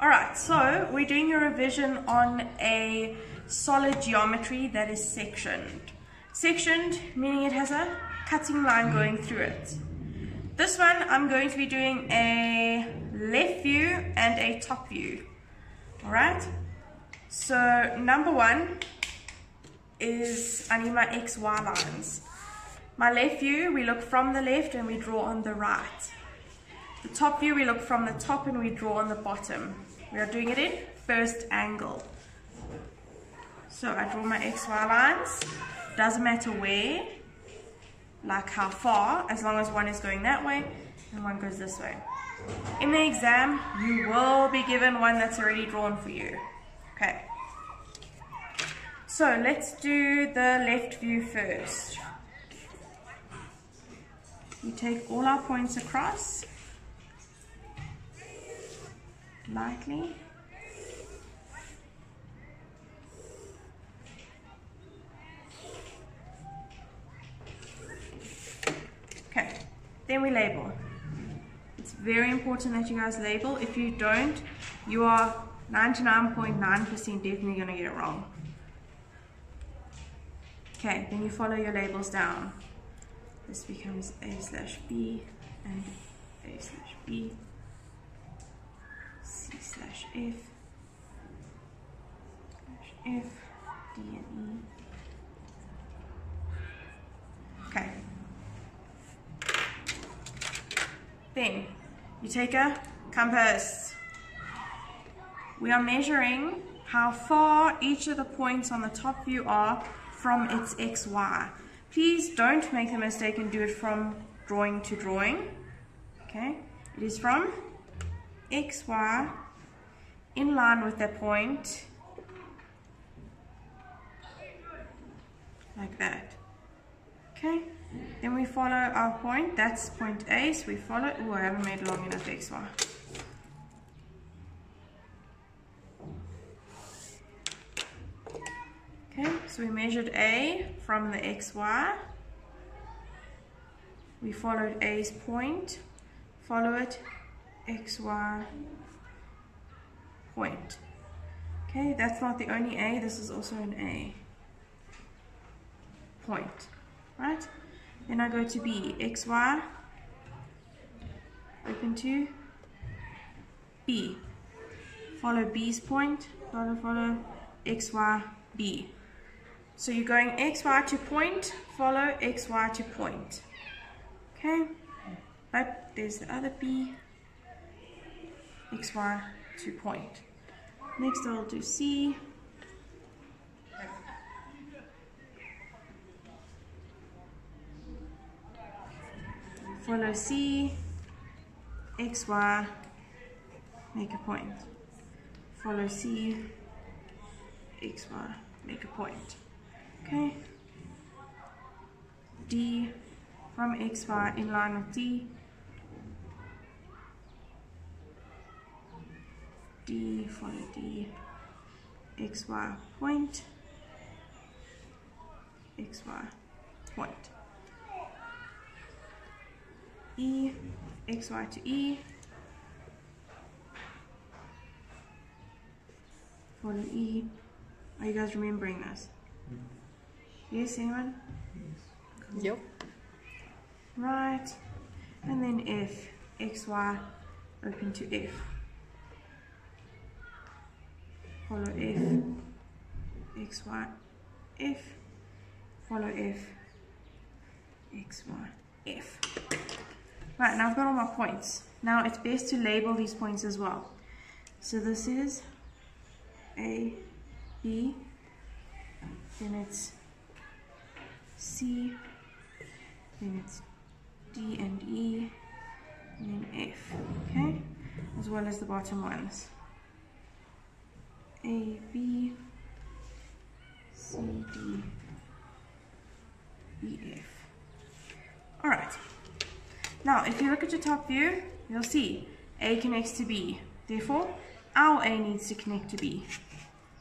Alright, so we're doing a revision on a solid geometry that is sectioned. Sectioned meaning it has a cutting line going through it. This one I'm going to be doing a left view and a top view. Alright, so number one is I need my XY lines. My left view, we look from the left and we draw on the right. The top view, we look from the top and we draw on the bottom. We are doing it in first angle. So I draw my XY lines. Doesn't matter where, like how far, as long as one is going that way and one goes this way. In the exam, you will be given one that's already drawn for you. Okay. So let's do the left view first. We take all our points across lightly. Okay, then we label. It's very important that you guys label. If you don't, you are 99.9% .9 definitely to get it wrong. Okay, then you follow your labels down. This becomes A slash B and A slash B slash F slash F D and E. Okay. Then you take a compass. We are measuring how far each of the points on the top view are from its XY. Please don't make the mistake and do it from drawing to drawing. Okay, it is from XY in line with that point. Like that. Okay. Then we follow our point. That's point A so we follow. Oh I haven't made long enough XY okay so we measured A from the XY we followed A's point. Follow it XY point. Okay, that's not the only A, this is also an A. Point, right? Then I go to B, X, Y, open to B. Follow B's point, follow, follow, X, Y, B. So you're going X, Y to point, follow X, Y to point. Okay, but there's the other B, X, Y to point. Next I'll do C. Follow C, X, Y, make a point. Follow C, X, Y, make a point. Okay. D from X, Y in line with D. D, the xy point, X, Y, point. E, X, Y to E, for the E. Are you guys remembering this? Yes, anyone? Yep. Right. And then F, X, Y, open to F follow F, X, Y, F, follow F, X, Y, F. Right, now I've got all my points. Now it's best to label these points as well. So this is A, B, then it's C, then it's D and E, and then F, okay? As well as the bottom ones. A, B, C, D, E, F. All right. Now, if you look at your top view, you'll see A connects to B. Therefore, our A needs to connect to B.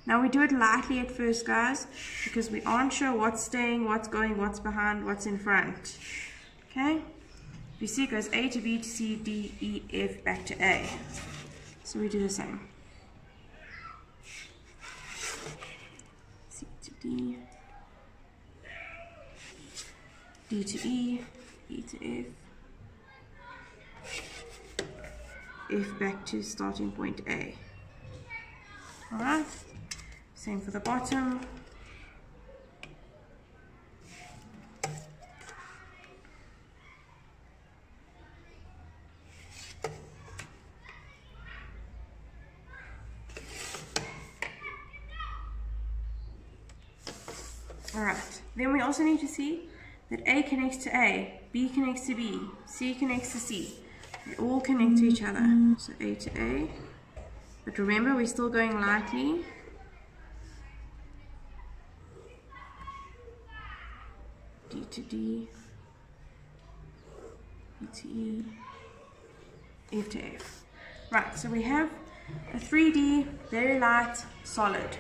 Now we do it lightly at first, guys, because we aren't sure what's staying, what's going, what's behind, what's in front. Okay? You see it goes A to B to C, D, E, F, back to A. So we do the same. C to D, D to E, E to F, F back to starting point A. Alright, same for the bottom. Alright, then we also need to see that A connects to A, B connects to B, C connects to C. They all connect to each other. So A to A. But remember, we're still going lightly. D to D, E to E, F to F. Right, so we have a 3D, very light, solid.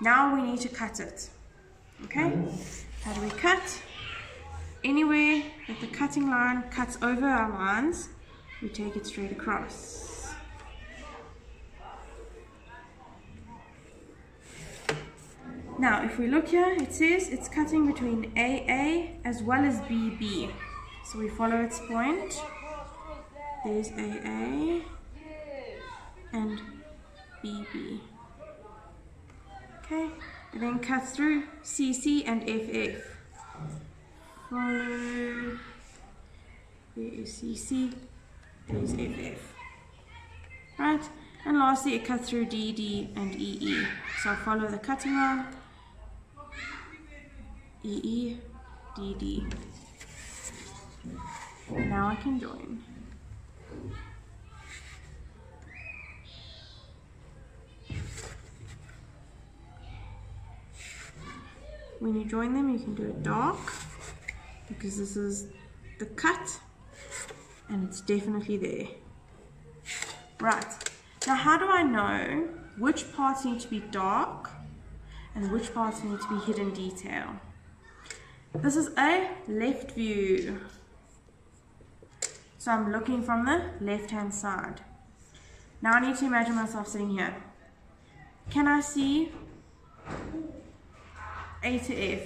Now we need to cut it. Okay? How do we cut? Anywhere that the cutting line cuts over our lines, we take it straight across. Now, if we look here, it says it's cutting between AA as well as BB. So we follow its point. There's AA and BB. Okay, and then cut through CC and FF. Follow, there is CC, there's FF. Right, and lastly it cuts through DD and EE. So follow the cutting line, EE, DD. Now I can join. When you join them you can do it dark because this is the cut and it's definitely there. Right. Now how do I know which parts need to be dark and which parts need to be hidden detail? This is a left view. So I'm looking from the left hand side. Now I need to imagine myself sitting here. Can I see a to F.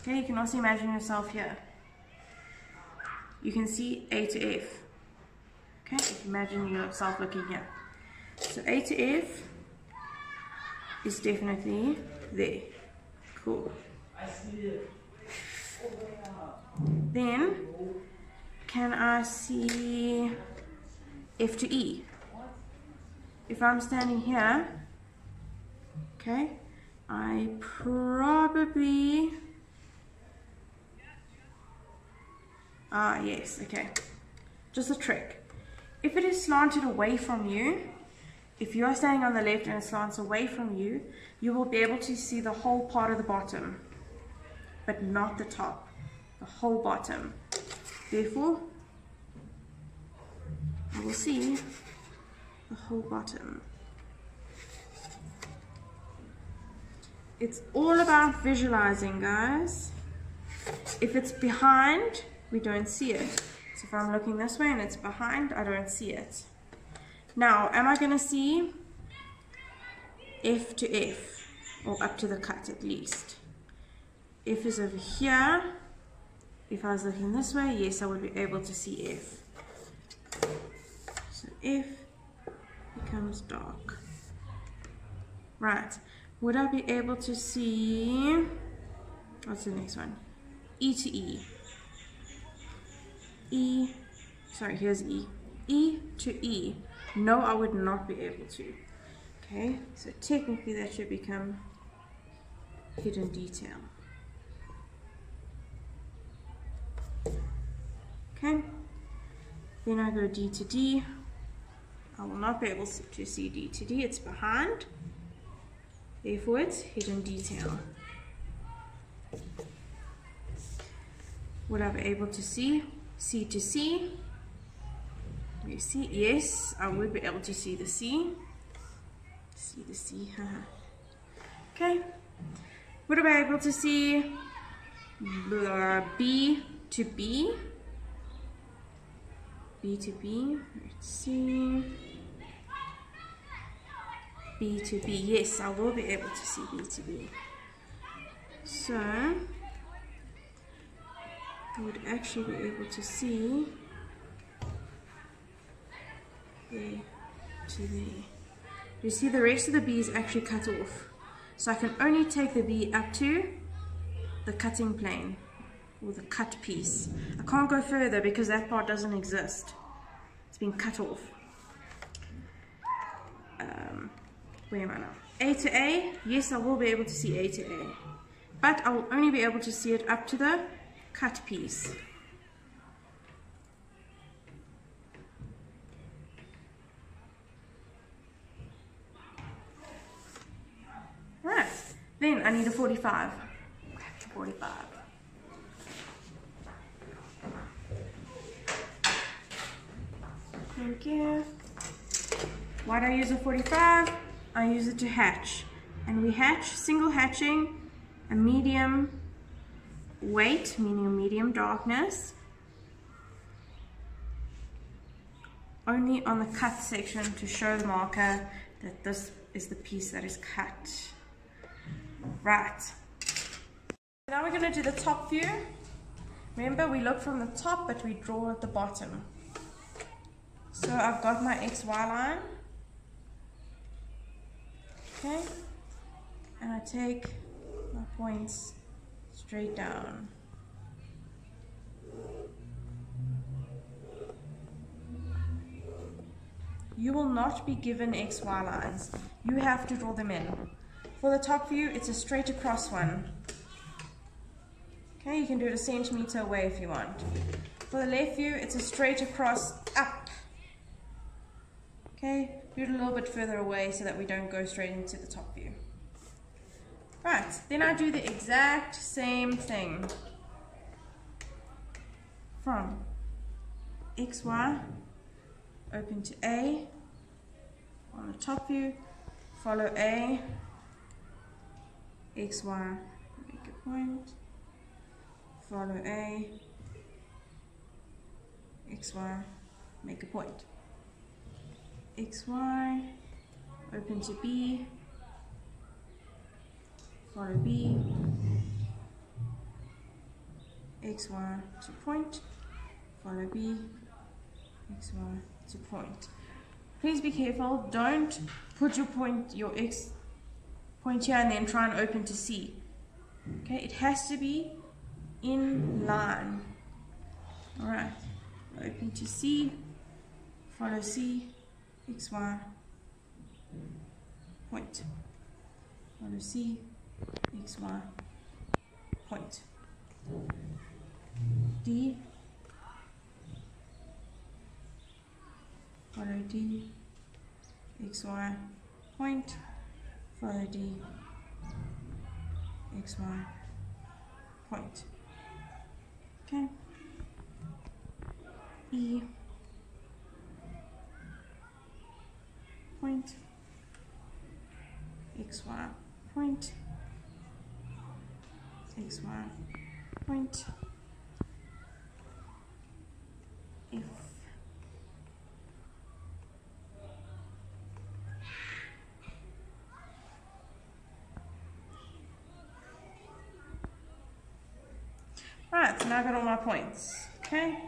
Okay, you can also imagine yourself here. You can see A to F. Okay, imagine yourself looking here. So A to F is definitely there. Cool. Then, can I see F to E? If I'm standing here, okay, I probably, ah yes, okay, just a trick. If it is slanted away from you, if you are standing on the left and it slants away from you, you will be able to see the whole part of the bottom, but not the top, the whole bottom. Therefore, I will see the whole bottom. It's all about visualizing guys. If it's behind we don't see it. So if I'm looking this way and it's behind I don't see it. Now am I going to see F to F or up to the cut at least. F is over here if I was looking this way yes I would be able to see F so F becomes dark. Right would I be able to see, what's the next one? E to E. E, sorry, here's E. E to E. No, I would not be able to. Okay, so technically that should become hidden detail. Okay, then I go D to D. I will not be able to see D to D, it's behind. Therefore, it's hidden detail. Would I able to see C to C? You see, yes, I would be able to see the C. See the C, okay. Would I able to see B to B? B to B, let's see. B to B. Yes, I will be able to see B to B. So, I would actually be able to see there to there. You see the rest of the B is actually cut off. So I can only take the B up to the cutting plane or the cut piece. I can't go further because that part doesn't exist. It's been cut off. Where am I now? A to A, yes I will be able to see A to A. But I will only be able to see it up to the cut piece. Right, then I need a 45. 45. Thank you. Why do I use a 45? I use it to hatch. And we hatch, single hatching, a medium weight, meaning a medium darkness, only on the cut section to show the marker that this is the piece that is cut. Right. Now we're going to do the top view. Remember, we look from the top, but we draw at the bottom. So I've got my XY line. Okay. And I take my points straight down. You will not be given XY lines. You have to draw them in. For the top view, it's a straight across one. Okay, you can do it a centimeter away if you want. For the left view, it's a straight across up. Okay, it a little bit further away so that we don't go straight into the top view. Right, then I do the exact same thing. From XY, open to A, on the top view, follow A, XY, make a point, follow A, XY, make a point. XY, open to B, follow B, XY to point, follow B, XY to point. Please be careful, don't put your point, your X point here and then try and open to C. Okay, it has to be in line. Alright, open to C, follow C, X, Y, point. Follow C, X, Y, point. D, follow D, X, Y, point. Follow D, X, Y, point. Okay. E, point, x1 point, x1 point, f. Right, so now I've got all my points. Okay,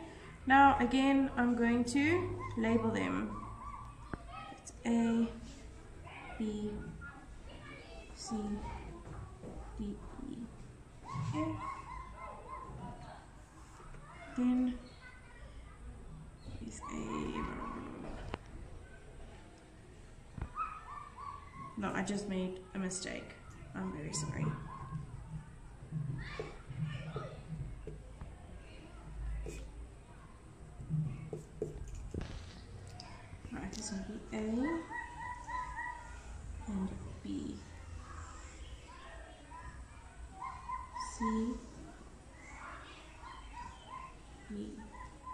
now again I'm going to label them. A, B, C, D, E, F. Then is A. No, I just made a mistake. I'm very sorry. Right, this will be A and B. C, B,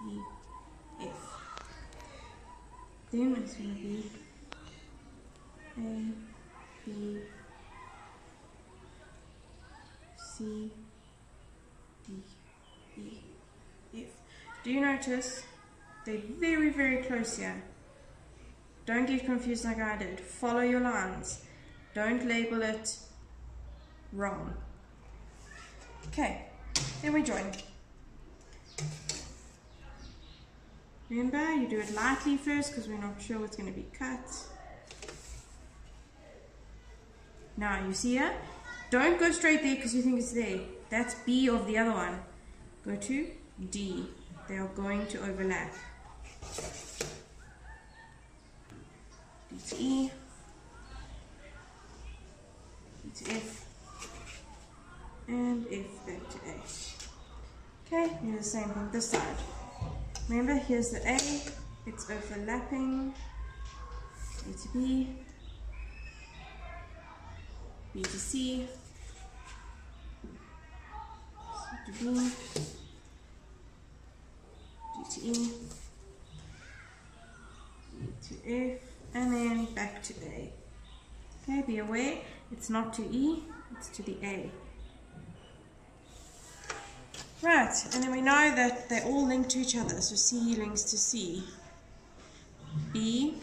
E, F. Then it's going to be A, B, C, D, E, F. Do you notice they're very, very close here? Don't get confused like I did. Follow your lines. Don't label it wrong. Okay, then we join. Remember, you do it lightly first because we're not sure what's going to be cut. Now, you see here? Don't go straight there because you think it's there. That's B of the other one. Go to D. They are going to overlap. D to E. D to F. And F back to A. Okay, do the same thing this side. Remember, here's the A. It's overlapping. A to B. B to C. C to D. D to E. E to F. And then back to A. Okay, be aware, it's not to E, it's to the A. Right, and then we know that they're all linked to each other, so C links to C. B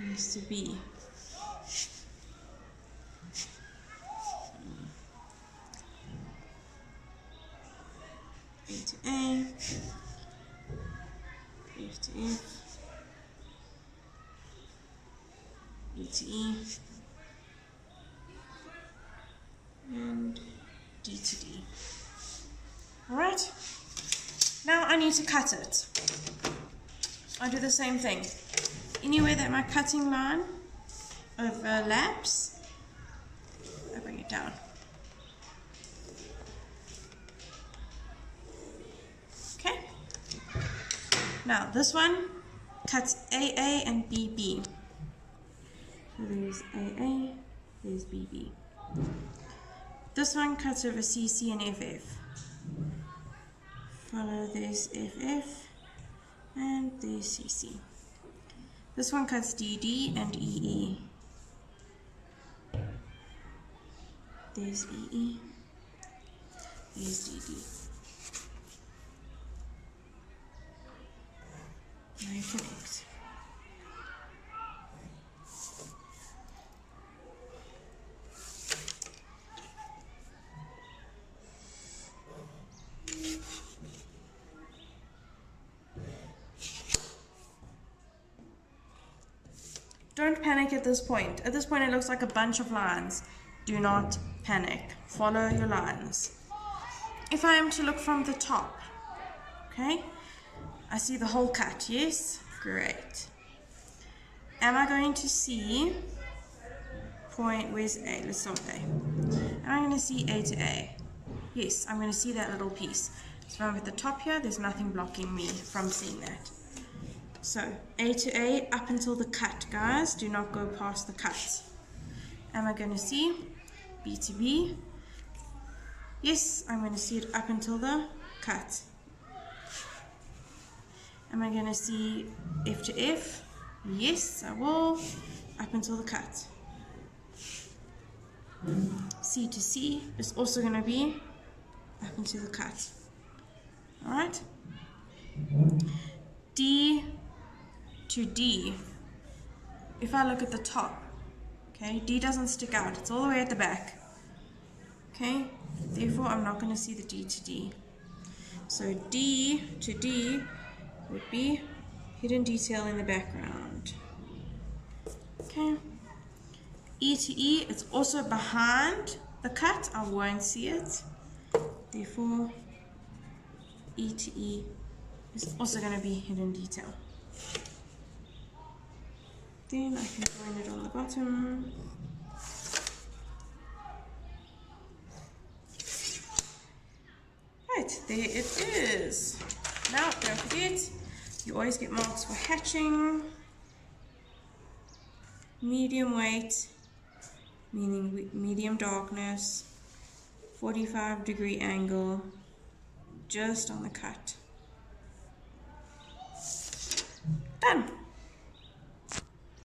links to B. A to A, F to F, E to E, and D to D. Alright, now I need to cut it. I do the same thing. Anywhere that my cutting line overlaps, uh, I bring it down. Okay. Now this one cuts AA and BB. So there's AA, there's BB. This one cuts over CC and FF. Follow this FF and this CC. This one cuts DD and EE. There's EE. There's DD. Now you connect. Don't at this point. At this point it looks like a bunch of lines. Do not panic. Follow your lines. If I am to look from the top, okay, I see the whole cut, yes? Great. Am I going to see point, where's A? Let's start with A. Am I going to see A to A? Yes, I'm going to see that little piece. So I'm at the top here, there's nothing blocking me from seeing that. So A to A up until the cut, guys. Do not go past the cut. Am I going to see B to B? Yes, I'm going to see it up until the cut. Am I going to see F to F? Yes, I will, up until the cut. C to C is also going to be up until the cut. Alright? D to D, if I look at the top, okay, D doesn't stick out. It's all the way at the back. Okay, therefore I'm not going to see the D to D. So D to D would be hidden detail in the background. Okay. E to E, it's also behind the cut. I won't see it. Therefore, E to E is also going to be hidden detail. Then I can join it on the bottom. Right, there it is. Now, don't forget, you always get marks for hatching, medium weight, meaning medium darkness, 45 degree angle, just on the cut. Done.